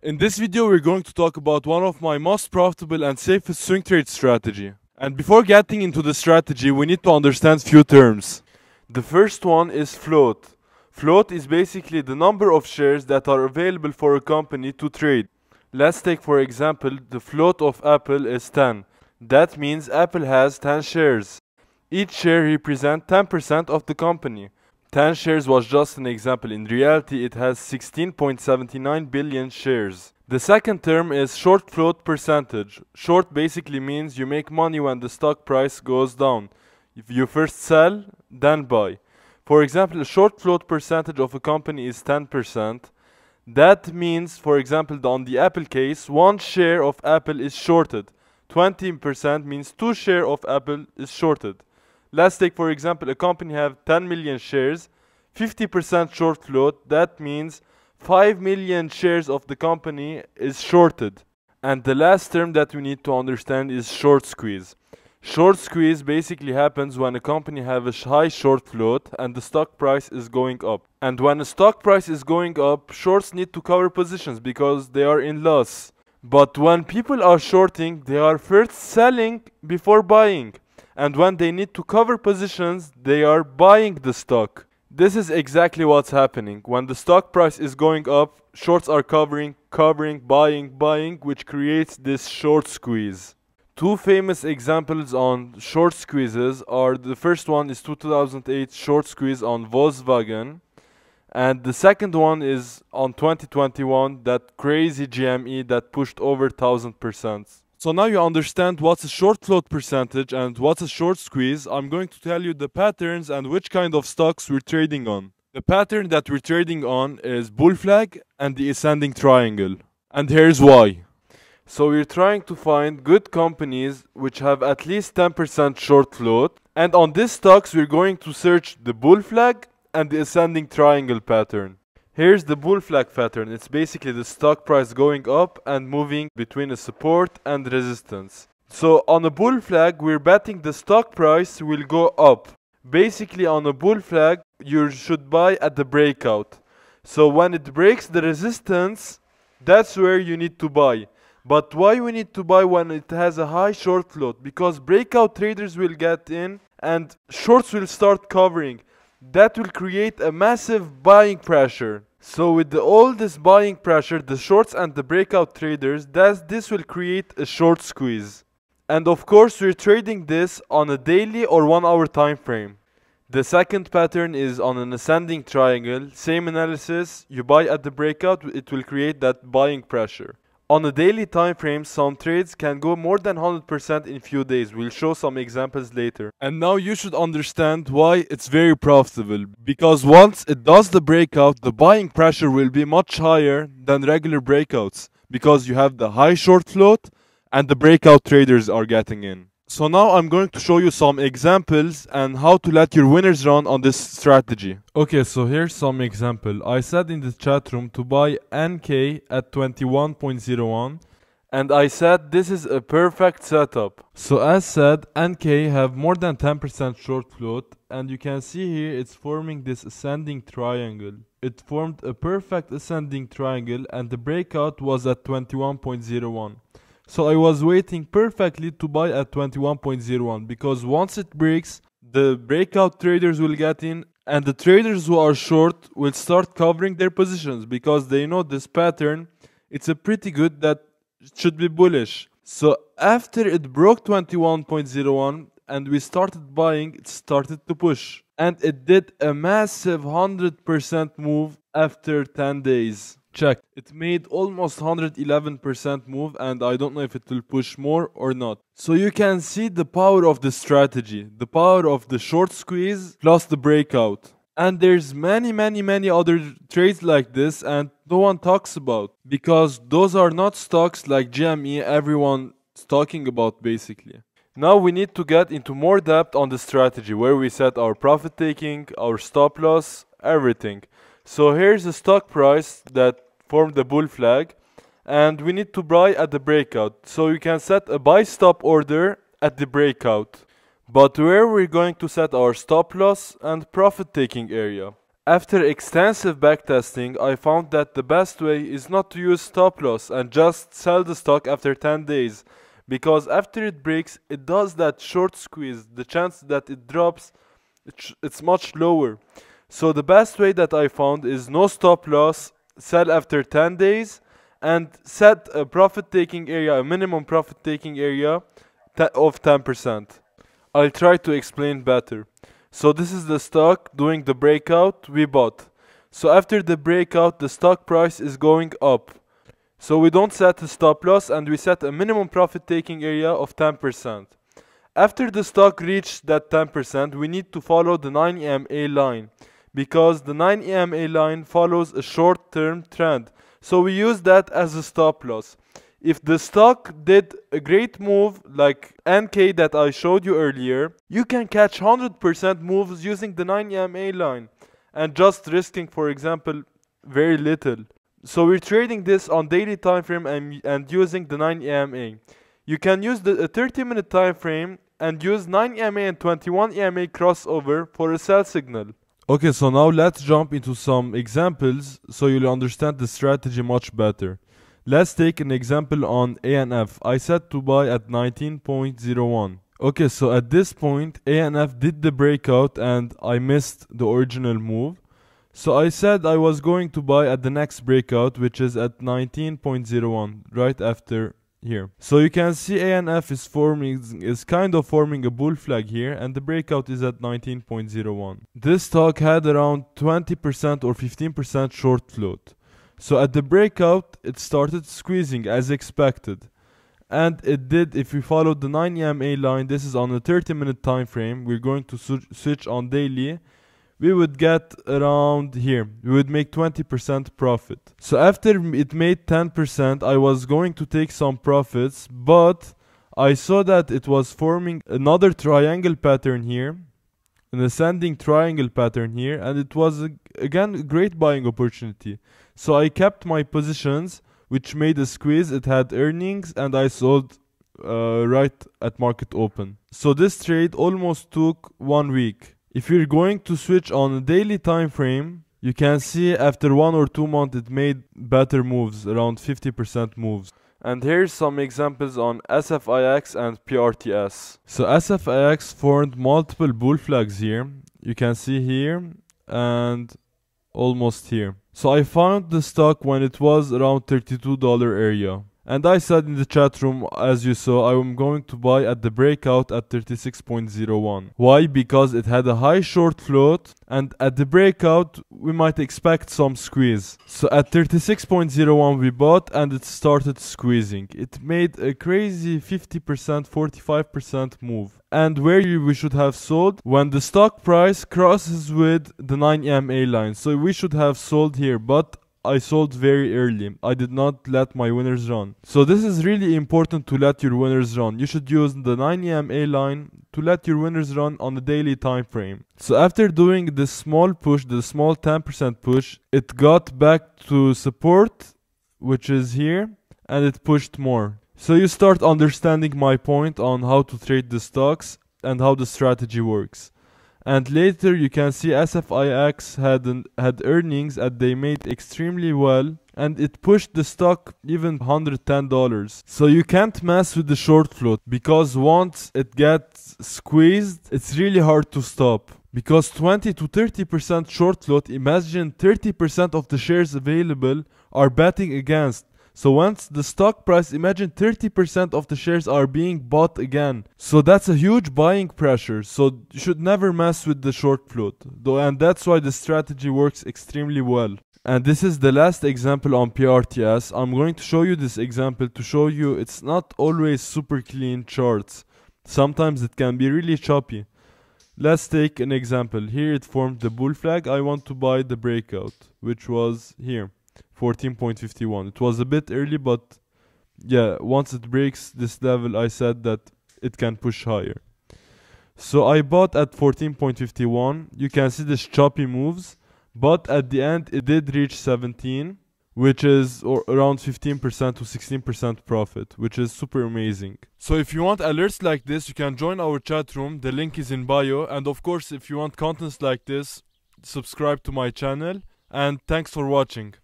In this video, we're going to talk about one of my most profitable and safest swing trade strategy. And before getting into the strategy, we need to understand few terms. The first one is float. Float is basically the number of shares that are available for a company to trade. Let's take for example, the float of Apple is 10. That means Apple has 10 shares. Each share represents 10% of the company. 10 shares was just an example. In reality, it has 16.79 billion shares. The second term is short float percentage. Short basically means you make money when the stock price goes down. If you first sell, then buy. For example, a short float percentage of a company is 10%. That means, for example, on the Apple case, one share of Apple is shorted. 20% means two share of Apple is shorted. Let's take for example a company have 10 million shares, 50% short float, that means 5 million shares of the company is shorted. And the last term that we need to understand is short squeeze. Short squeeze basically happens when a company have a high short float and the stock price is going up. And when the stock price is going up, shorts need to cover positions because they are in loss. But when people are shorting, they are first selling before buying and when they need to cover positions, they are buying the stock. This is exactly what's happening. When the stock price is going up, shorts are covering, covering, buying, buying, which creates this short squeeze. Two famous examples on short squeezes are the first one is 2008 short squeeze on Volkswagen and the second one is on 2021 that crazy GME that pushed over 1000%. So now you understand what's a short float percentage and what's a short squeeze. I'm going to tell you the patterns and which kind of stocks we're trading on. The pattern that we're trading on is bull flag and the ascending triangle. And here's why. So we're trying to find good companies which have at least 10% short float. And on these stocks, we're going to search the bull flag and the ascending triangle pattern. Here's the bull flag pattern. It's basically the stock price going up and moving between a support and resistance. So on a bull flag, we're betting the stock price will go up. Basically on a bull flag, you should buy at the breakout. So when it breaks the resistance, that's where you need to buy. But why we need to buy when it has a high short float? Because breakout traders will get in and shorts will start covering. That will create a massive buying pressure. So with the, all this buying pressure, the shorts and the breakout traders, that this will create a short squeeze. And of course, we're trading this on a daily or one hour time frame. The second pattern is on an ascending triangle. Same analysis, you buy at the breakout, it will create that buying pressure. On a daily time frame, some trades can go more than 100% in few days. We'll show some examples later. And now you should understand why it's very profitable. Because once it does the breakout, the buying pressure will be much higher than regular breakouts. Because you have the high short float and the breakout traders are getting in. So now I'm going to show you some examples and how to let your winners run on this strategy. Okay, so here's some example. I said in the chat room to buy NK at 21.01 and I said this is a perfect setup. So as said, NK have more than 10% short float and you can see here it's forming this ascending triangle. It formed a perfect ascending triangle and the breakout was at 21.01. So I was waiting perfectly to buy at 21.01 because once it breaks, the breakout traders will get in and the traders who are short will start covering their positions because they know this pattern it's a pretty good that should be bullish. So after it broke 21.01 and we started buying, it started to push. And it did a massive 100% move after 10 days check. It made almost 111% move and I don't know if it will push more or not. So you can see the power of the strategy, the power of the short squeeze plus the breakout. And there's many, many, many other trades like this and no one talks about because those are not stocks like GME everyone's talking about basically. Now we need to get into more depth on the strategy where we set our profit taking, our stop loss, everything. So here's the stock price that formed the bull flag and we need to buy at the breakout. So you can set a buy stop order at the breakout. But where we're going to set our stop loss and profit taking area. After extensive backtesting, I found that the best way is not to use stop loss and just sell the stock after 10 days because after it breaks, it does that short squeeze. The chance that it drops, it's much lower. So the best way that I found is no stop loss, sell after 10 days and set a profit taking area, a minimum profit taking area of 10%. I'll try to explain better. So this is the stock doing the breakout we bought. So after the breakout, the stock price is going up. So we don't set a stop loss and we set a minimum profit taking area of 10%. After the stock reached that 10%, we need to follow the 9 EMA line because the 9 EMA line follows a short term trend. So we use that as a stop loss if the stock did a great move like NK that I showed you earlier, you can catch 100% moves using the 9 EMA line and just risking, for example, very little. So we're trading this on daily time frame and, and using the 9 EMA. You can use the 30 minute time frame and use 9 EMA and 21 EMA crossover for a sell signal. Okay, so now let's jump into some examples so you'll understand the strategy much better. Let's take an example on ANF. I said to buy at 19.01. Okay, so at this point, ANF did the breakout and I missed the original move. So I said I was going to buy at the next breakout, which is at 19.01, right after here. So you can see ANF is forming, is kind of forming a bull flag here, and the breakout is at 19.01. This stock had around 20% or 15% short float. So at the breakout, it started squeezing as expected. And it did, if we follow the 9 EMA line, this is on a 30 minute time frame, we're going to switch on daily, we would get around here. We would make 20% profit. So after it made 10%, I was going to take some profits, but I saw that it was forming another triangle pattern here, an ascending triangle pattern here, and it was again a great buying opportunity. So I kept my positions, which made a squeeze. It had earnings, and I sold uh, right at market open. So this trade almost took one week. If you're going to switch on a daily time frame, you can see after one or two months it made better moves, around 50% moves. And here's some examples on SFIX and PRTS. So SFIX formed multiple bull flags here. You can see here and almost here. So I found the stock when it was around $32 area. And I said in the chat room, as you saw, I am going to buy at the breakout at 36.01. Why? Because it had a high short float, and at the breakout, we might expect some squeeze. So at 36.01, we bought, and it started squeezing. It made a crazy 50%, 45% move. And where we should have sold when the stock price crosses with the 9 EMA line. So we should have sold here, but I sold very early. I did not let my winners run. So this is really important to let your winners run. You should use the 9 EMA line to let your winners run on the daily time frame. So after doing this small push, the small 10% push, it got back to support, which is here, and it pushed more. So you start understanding my point on how to trade the stocks and how the strategy works and later you can see SFIX had an, had earnings and they made extremely well and it pushed the stock even $110 so you can't mess with the short float because once it gets squeezed it's really hard to stop. Because 20 to 30% short float imagine 30% of the shares available are betting against so once the stock price, imagine 30% of the shares are being bought again. So that's a huge buying pressure. So you should never mess with the short float. Though, and that's why the strategy works extremely well. And this is the last example on PRTS. I'm going to show you this example to show you it's not always super clean charts. Sometimes it can be really choppy. Let's take an example. Here it formed the bull flag. I want to buy the breakout, which was here. 14.51 it was a bit early but yeah once it breaks this level I said that it can push higher so I bought at 14.51 you can see this choppy moves but at the end it did reach 17 which is around 15% to 16% profit, which is super amazing. So if you want alerts like this, you can join our chat room. The link is in bio. And of course, if you want contents like this, subscribe to my channel and thanks for watching